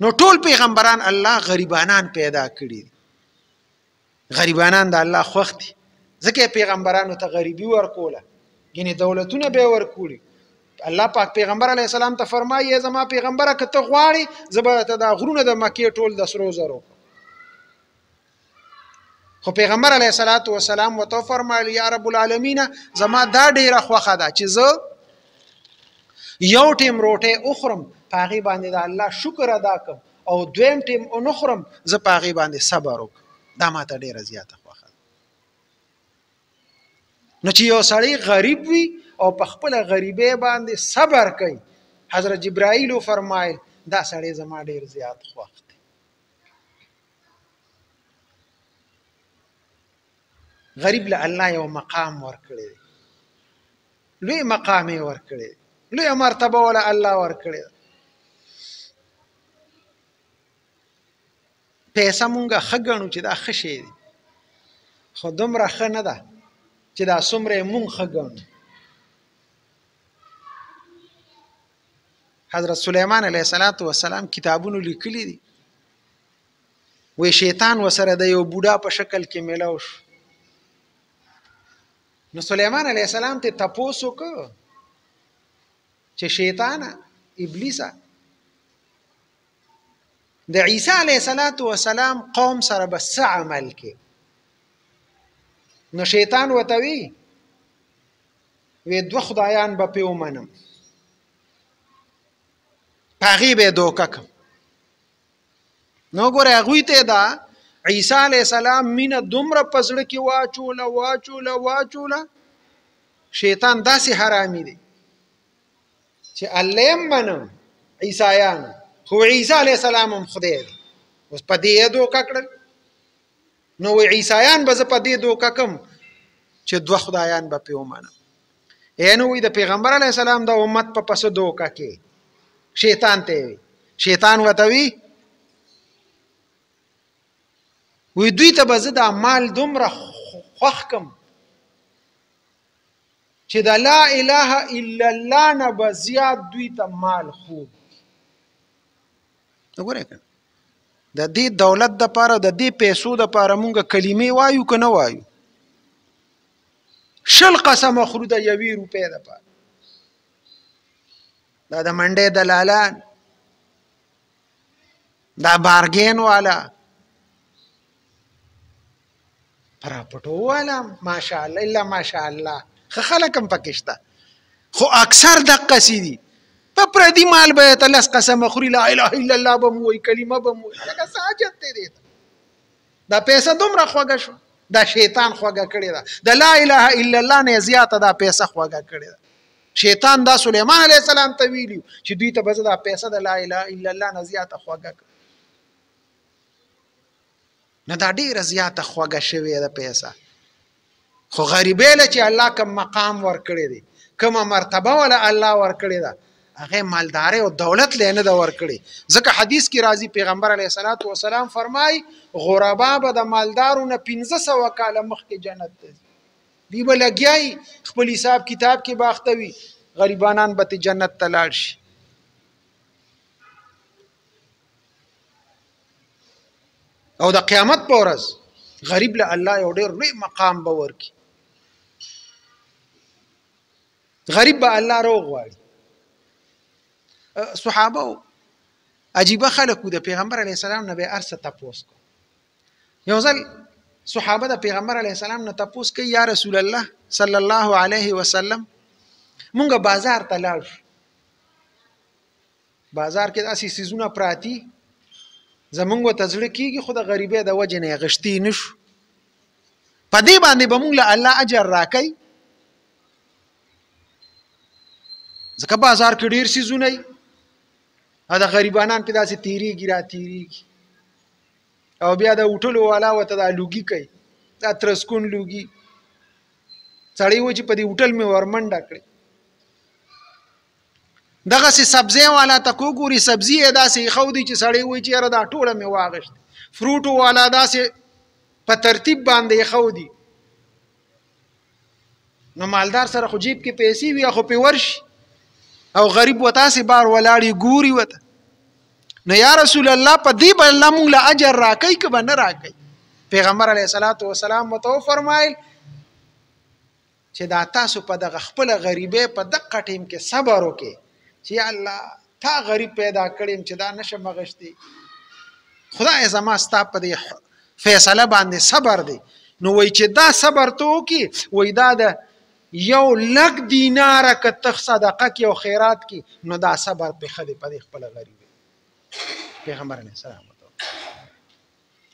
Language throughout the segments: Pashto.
نو ټول پیغمبران الله غریبانان پیدا کړي غریبانان د الله خوښ دي ځکه پیغمبرانو ته غریبي ورکوله ګینه دولتونه به ورکوړي الله پاک پیغمبر علی السلام ته فرمایي زما پیغمبره که ته غواړي زبر ته دا غرونه د مکه ټول د سرو زرو خو پیغمبر علیه الصلاۃ والسلام وته فرمایل یا رب العالمین زما دا ډیره خوخه ده چې زه یو ټیم روټه اخرم پاغي باندې د الله شکر ادا کوم او دویم ټیم اونخرم زه پاغي باندې صبر وک دا ماته ډیره زیاته خوخه نو چې یو سړی غریب وي او په خپل غریبې باندې صبر کوي حضرت جبرائیل فرمایل دا سړی زما ډیر زیات خوخ غریب له الله یو مقام ورکړي لوی مقام یې ورکړي لوی مرتبه ولا الله ورکړي پیسې مونږه خګنو چې دا خشي دي خو دومره ښه نه ده چې دا څومره مونږ خګنو حضرت سليمان عليه صلوات و سلام کتابونو لیکلي دي وې شیطان وسره د یو بوډا په شکل کې ملاو شو نو سليمان عليه السلام ته تپوسو کو چې شیطان ابلیسه د عیسی علیه صلوات و سلام قوم سره به څه عمل کې نو شیطان وتوی وې دوه خدایان به په ومنم پاغي به دوکک نو ګوره هغه ته دا عیسی علی السلام مینه دومره پزړه کې واچول واچول واچول شیطان داسې حرامي دی چې الله هم منم عیسایان خو عیسی علی السلام هم خدای دی اوس په دې دوکه کړل نو وی عیسایان به په دې دوکه کم چې دوه خدایان به په ومنم اینو وی د پیغمبر علی السلام د امت په پس دوکه کې شیطان ته وی شیطان وته وی وی دوی ته به زه د مال دومره خوخ کم چې د لا اله الا الله نه به زیات دوی ته مال خو وګورئ د دې دولت د پاره د دې پیسو د پاره مونږ کلمې وایو که نه وایو شل قسم خورو د یوې روپۍ د پاره دا د منډې دلالان دا بارګین والا پراپټو والا ماشاءالله الا ماشاءالله خه خلک هم پکې شته خو اکثر دقه سي دي په پردي مال به ته لس قسم خوري لا اله الا الله به مو وي کلمه به مو لکه ساجت دی دی دا پیسې دومره خوږه شو دا شیطان خوږه کړی دا د لا اله الا الله نه زیاته دا پیسې خوږه کړی دا شیطان دا سليمان عليه السلام ته ویلو چې دوی ته بزدا پیسې د لا اله الا الله نه زیاته خوږه نه دا ډیره زیاته خوږه شوې ده پیسه خو غریبې له چې الله کوم مقام ورکړي دي کومه مرتبه ولا الله ورکړي ده هغه مالداري او دولت لینه دا ورکړي ځکه حدیث کې راځي پیغمبر علیه الصلاۃ والسلام فرمای غربا به د مالدارو نه 1500 کاله مخکې جنت ته دی به لګیای خپل حساب کتاب کې باختوي غریبانان به جنت ته لاړ شي او د قیامت په ورځ غریب له الله یو ډېر لوی مقام به ورکړي غریب به الله روغ غواړي صحابه عجیبه خلکو د پیغمبر علی السلام نه به ارسه تپوس کو یو ځل صحابه د پیغمبر علی السلام نه تپوس کوي یا رسول الله صلی الله علیه وسلم مونږه بازار ته لاړ بازار کې داسې سیزونه پراتی زمونږ ته زړه کیږي خو د غریبۍ د وجې نه غشتي نشو په دې باندې به مونږ له الله اجر راکړي ځکه بازار کې ډیر سیزونه وي او د غریبانان په داسې تیریږي را تیریږي او بیا د هوټلو والا وته د لوګي کوي دا ترسکون لوګي سړی و چې په دې هوټل مې ورمنډه کړې دغسې سبزی والا ته کو ګوري سبزی یې داسې ایښو دی چې سړی وایي چې یاره دا ټوله مې واغشت فروټو والا داسې په ترتیب باندې ایښو دی نو مالدار سره خو جیب کې پیسې وي خو په ورش او غریب وتا سي بار ولاړی ګوري وته نو یا رسول الله په دې بل موږ له اجر راکې که به نه راکې پیغمبر علیه الصلاۃ والسلام متو فرمایل چې دا تاسو په دغه خپل غریبې په دقه ټیم کې صبر وکې چې یا الله تا غریب پیدا کړیم چې دا نشه مغشتي خدای زما ستا په دې فیصله باندې صبر دی نو وای چې دا صبر ته وکي وای دا د یو لک دینار که تخ صدقه کې او خیرات کې نو دا صبر په خدي په خپل غریب پیغمبر علیه السلام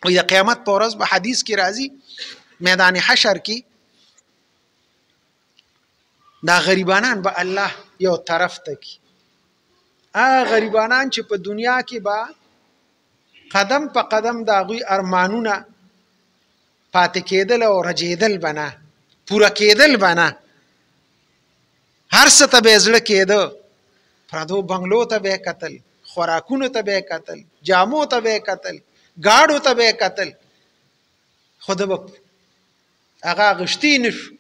وي د قیامت په ورځ به حدیث کې راځي میدان حشر کې دا غریبانان به الله یو طرف ته کی هغه غریبانان چې په دنیا کې به قدم په قدم د هغوی ارمانونه پاتې کېدل او رجېدل به نه پوره کېدل به نه هر څه ته به زړه کېده پردو بنگلو ته به قتل خوراکونو ته به قتل جامو ته به قتل گاډو ته به قتل خود به هغه غشتي نشو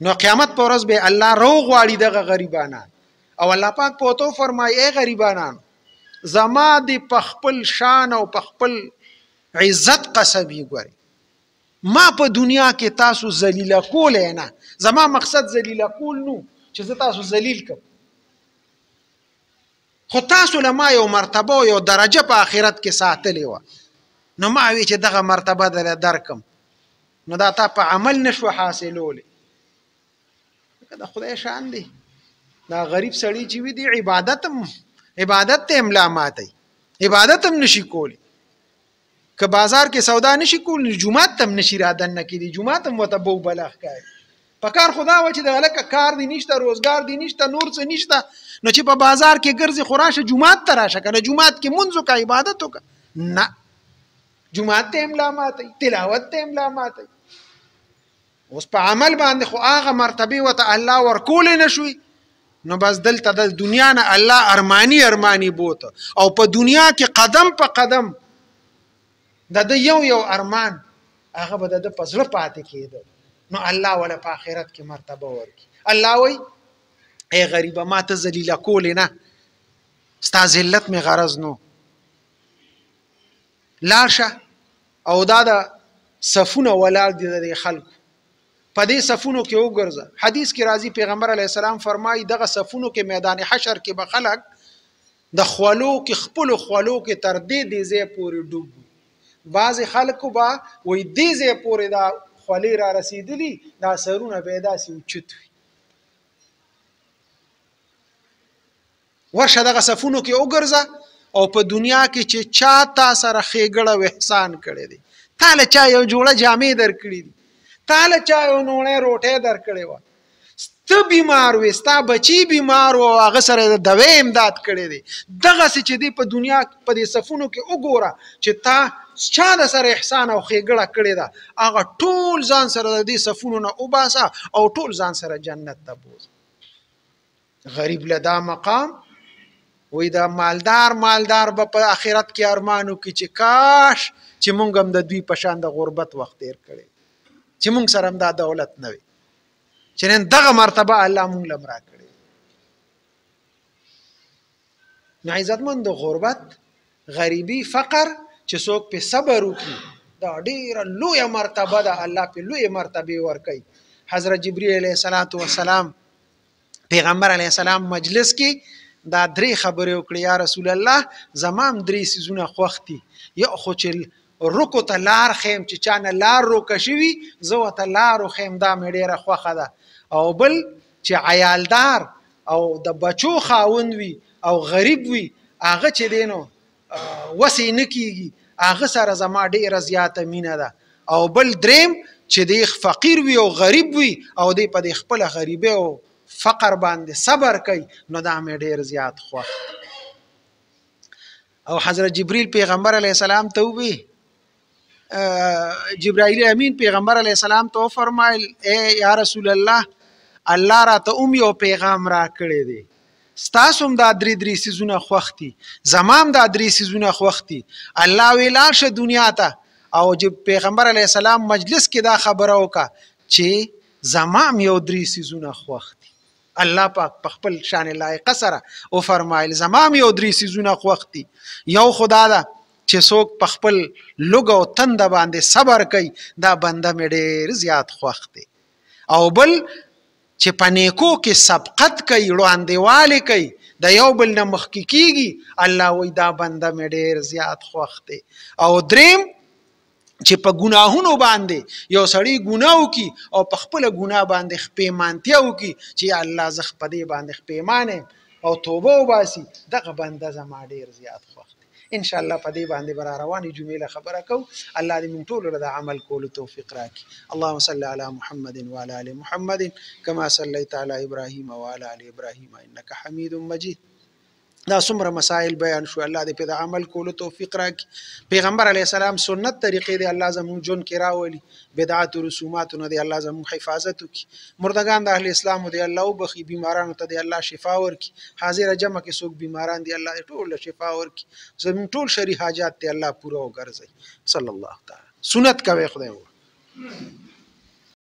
نو قیامت پر ورځ به الله رو غواړي دغه غریبانان او الله پاک په تو فرمایي اے غریبانان زما دی په خپل شان او په خپل عزت قسم یې ګوري ما په دنیا کې تاسو ذلیل کول نه زما مقصد ذلیل کول نو چې زه تاسو ذلیل کوم خو تاسو له ما یو مرتبه او یو درجه په آخرت کې ساتلې و نو ما وی چې دغه مرتبه در درکم نو دا تا په عمل نشو حاصلولې دا خدای شان دی دا غریب سړی چې وی دی عبادت هم عبادت ته املا ماتي عبادت هم نشي کولی که بازار کې سودا نشي کول نو جمعات تم نشي را دننه کېدی جمعات هم ورته بو بلغ کوي په کار خدا و چې د هلکه کار دی نشته روزګار دی نشته نور څه نشته نو چې په بازار کې ګرځي خو راشه جمعات ته راشه که نه جمعات کې مونځ وکړه عبادت وکړه نه جمعات ته هم لا ماتی تلاوت ته هم لا ماتی اوس په عمل باندې خو هغه مرتبه وته الله ورکول نه شوي نو بس دلته د دنیا نه الله ارمانی ارمانی بوته او په دنیا کې قدم په قدم د د یو یو ارمان هغه به د پزړه پاتې کېده نو الله ولا په آخرت کې مرتبه ورکي الله وای اے غریب ما ته ذلیل کول نه ستا ذلت می غرض نو لاشه او دا د صفونه ولاړ دي د خلکو په دې صفونو کې وګرځه حدیث کې راځي پیغمبر علی السلام فرمایي دغه صفونو کې میدان حشر کې به خلک د خولو کې خپل خولو کې تر دې دې زې پوري ډوب بعض خلکو با وې دې زې پوري دا خولې را رسیدلی دا سرونه به داسې اوچت وي ورشه دغه صفونو کې وګرځه او په دنیا کې چې چا تا سره خېګړه او احسان کړی دی تاله چا یو جوړه جامې درکړي دي تاله چا یو نوړې روټه درکړي و ته بیمار وې ستا بچی بیمار او هغه سره د دوی امداد کړي دي دغه څه چې دی په دنیا په دې صفونو کې وګوره چې تا چا د سره احسان او خېګړه کړې ده هغه ټول ځان سره د دې صفونو نه وباسه او ټول ځان سره جنت ته بوځه غریب له دا مقام وای دا مالدار مالدار به په آخرت کې ارمانو کې چې کاش چې مونږ هم د دوی په شان د غربت وخت تیر کړي چې مونږ سره هم دا دولت نه وي چې نن دغه مرتبه الله مونږ لم را کړي نو عزتمن د غربت غریبي فقر چې څوک په صبر وکړي دا ډیره لویه مرتبه ده الله په لویه مرتبه ورکړي حضرت جبرئیل علیه السلام پیغمبر علی السلام مجلس کې دا درې خبرې وکړې یا رسول الله زمام درې سيزونه خوختي یو خو چې رکو ته لار خیم چې چانه لار رو کشوي زه وته لارو خیم دا مې ډیره خوخه ده او بل چې عیالدار او د بچو خاوند وي او غریب وي هغه چې دینو وس یې نه کېږي، هغه سره زما ډېره زیاته مینه ده او بل درېیم چې دی فقیر وي او غریب وي او دی په دې خپله غریبۍ او فقر باندې صبر کوي نو دا مې ډېر زیات خوښ او حضرت جبريل پیغمبر علیه السلام ته وی جبرائیل امین پیغمبر علی السلام ته فرمایل اے یا رسول الله الله را ته اوم یو پیغام را کړی دی ستاسو هم دا درې درې سیزونه خوښتي زمام دا درې سیزونه خوښتي الله وی لاړ شه دنیا ته او چې پیغمبر علی السلام مجلس کې دا خبره وکړه چې زمام یو درې سیزونه خوښتي الله پاک په خپل شان لایق سره او فرمایل زمام یو درې سیزونه خوښتي یو خدا ده چې څوک په خپل لوګ او تند باندې صبر کوي دا بنده مې ډېر زیات خوښ دی او بل چې په نیکو کې سبقت کوي وړاندېوالی کوي د یو بل نه مخکې کیږي الله وایي دا بنده مې ډېر زیات خوښ دی او دریم چې په ګناهونو باندې یو سړی ګناه وکي او په خپل ګناه باندې خپېمانتیا وکي چې الله زه په دې باندې خپېمانه او توبه وباسي دغه بنده زما ډیر زیات خوښ دی ان شاء الله په دې باندې بر روانې جمعې له خبره کو الله دې موږ ټول له عمل کولو توفیق راکړي اللهم صل علی محمد وعلى ال محمد كما صليت على ابراهيم وعلى ال ابراهيم انك حميد مجيد دا څومره مسائل بیان شو الله دې په دا عمل کولو توفیق راکړي پیغمبر علی السلام سنت طریقې دی الله زموږ جون کې راولي بدعات او رسومات نه دی الله زموږ حفاظت وکړي مردگان د اهل اسلام دی الله وبخي بیمارانو ته دی الله شفا ورکړي حاضر جمع کې څوک بیماران دی الله ټول شفا ورکړي زموږ ټول شری حاجات دی الله پوره وګرځي صلی الله تعالی سنت کوي خدای